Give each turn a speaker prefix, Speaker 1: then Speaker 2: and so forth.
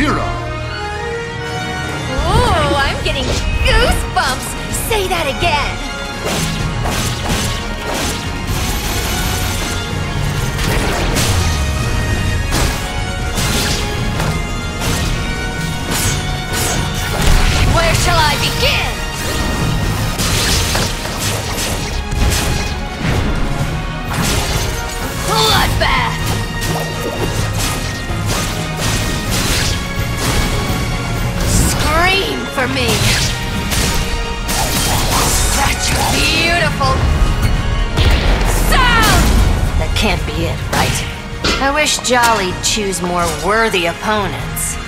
Speaker 1: Zero. Oh, I'm getting goosebumps. Say that again. Where shall I begin? Me! Such beautiful sound! That can't be it, right? I wish Jolly'd choose more worthy opponents.